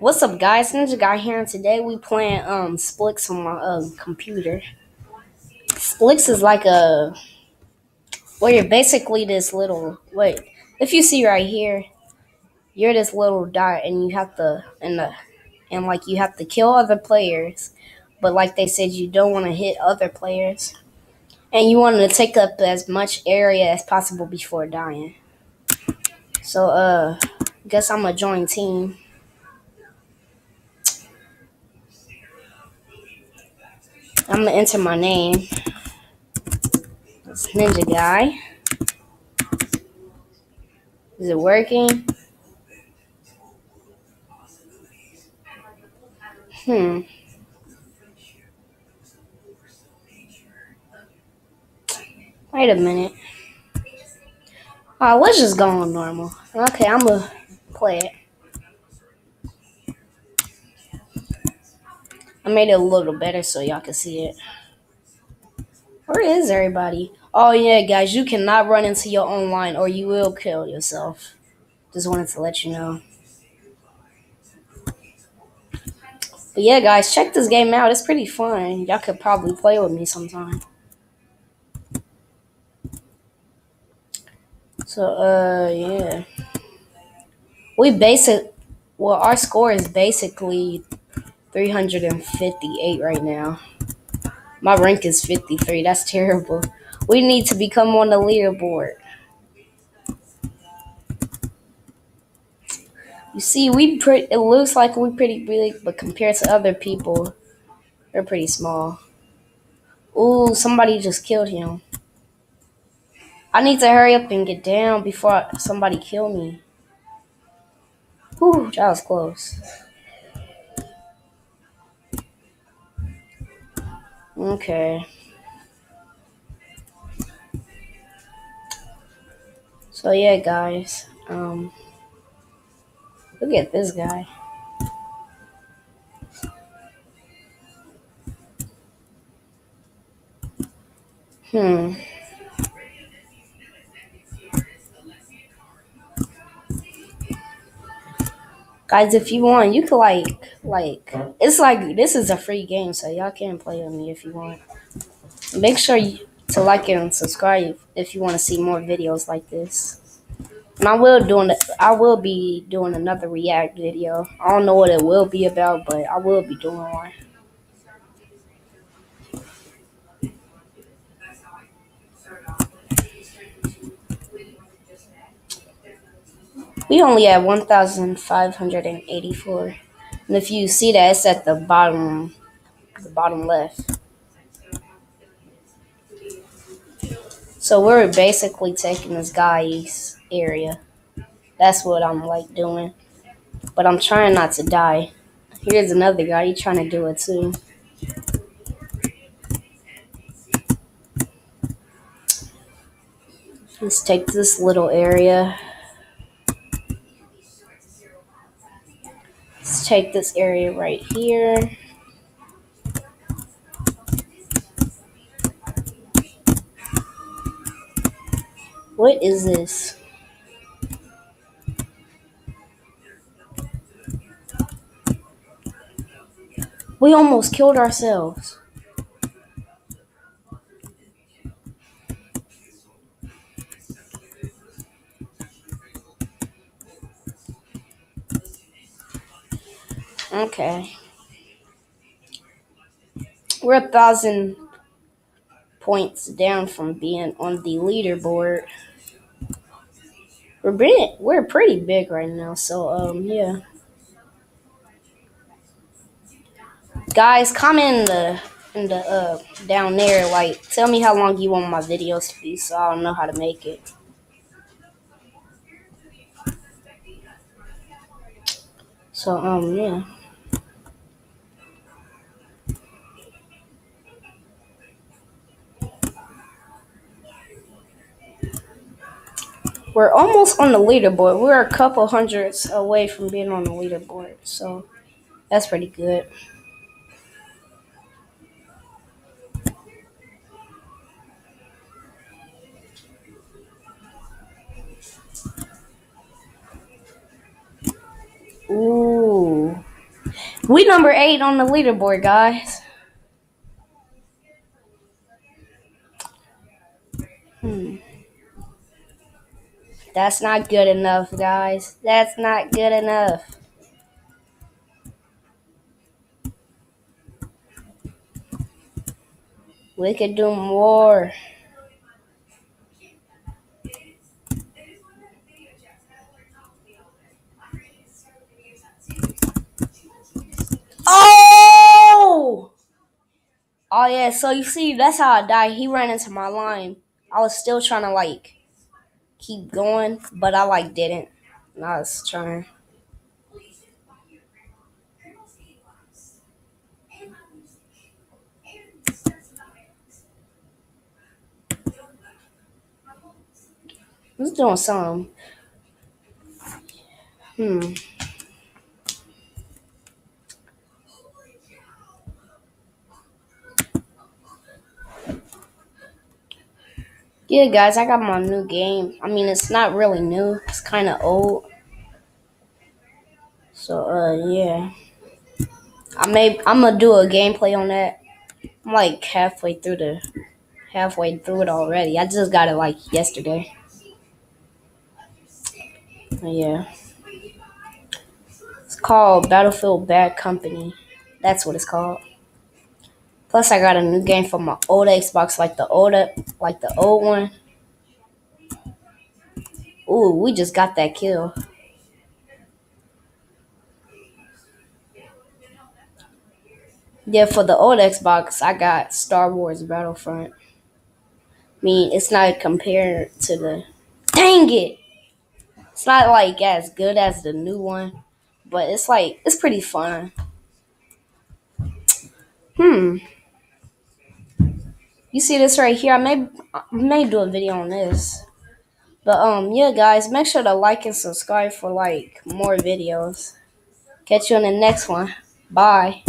What's up, guys? Ninja Guy here, and today we playing um Splix on my um computer. Splix is like a well, you're basically this little wait. If you see right here, you're this little dot, and you have to and the and like you have to kill other players, but like they said, you don't want to hit other players, and you want to take up as much area as possible before dying. So uh, guess I'm gonna join team. I'm gonna enter my name. It's Ninja Guy. Is it working? Hmm. Wait a minute. Uh, let's just go on normal. Okay, I'm gonna play it. I made it a little better so y'all can see it. Where is everybody? Oh yeah, guys, you cannot run into your own line or you will kill yourself. Just wanted to let you know. But yeah, guys, check this game out. It's pretty fun. Y'all could probably play with me sometime. So, uh, yeah. We basic, well, our score is basically 358 right now. My rank is 53. That's terrible. We need to become on the leaderboard. You see, we pretty. It looks like we're pretty big, but compared to other people, we're pretty small. Ooh, somebody just killed him. I need to hurry up and get down before somebody kill me. Ooh, that was close. Okay. So yeah, guys. Um, look at this guy. Hmm. Guys, if you want, you could like, like, it's like this is a free game, so y'all can play with me if you want. Make sure you, to like and subscribe if you want to see more videos like this. And I will doing, I will be doing another React video. I don't know what it will be about, but I will be doing one. We only have 1,584. And if you see that, it's at the bottom, the bottom left. So we're basically taking this guy's area. That's what I'm like doing. But I'm trying not to die. Here's another guy. He's trying to do it too. Let's take this little area. Take this area right here. What is this? We almost killed ourselves. Okay. We're a thousand points down from being on the leaderboard. We're pretty, we're pretty big right now, so um yeah. Guys, comment in the in the uh down there, like tell me how long you want my videos to be so I don't know how to make it. So um yeah. We're almost on the leaderboard. We're a couple hundreds away from being on the leaderboard, so that's pretty good. Ooh. We number eight on the leaderboard, guys. Hmm. That's not good enough, guys. That's not good enough. We could do more. Oh! Oh yeah, so you see, that's how I died. He ran into my line. I was still trying to like keep going, but I like didn't. I was trying. I was doing some. Hmm. Yeah, guys, I got my new game. I mean, it's not really new. It's kind of old. So, uh, yeah. I may I'm gonna do a gameplay on that. I'm like halfway through the halfway through it already. I just got it like yesterday. Yeah. It's called Battlefield Bad Company. That's what it's called. Plus, I got a new game for my old Xbox, like the old, like the old one. Ooh, we just got that kill. Yeah, for the old Xbox, I got Star Wars Battlefront. I mean, it's not compared to the. Dang it! It's not like as good as the new one, but it's like it's pretty fun. Hmm. You see this right here? I may I may do a video on this. But um yeah guys, make sure to like and subscribe for like more videos. Catch you in the next one. Bye.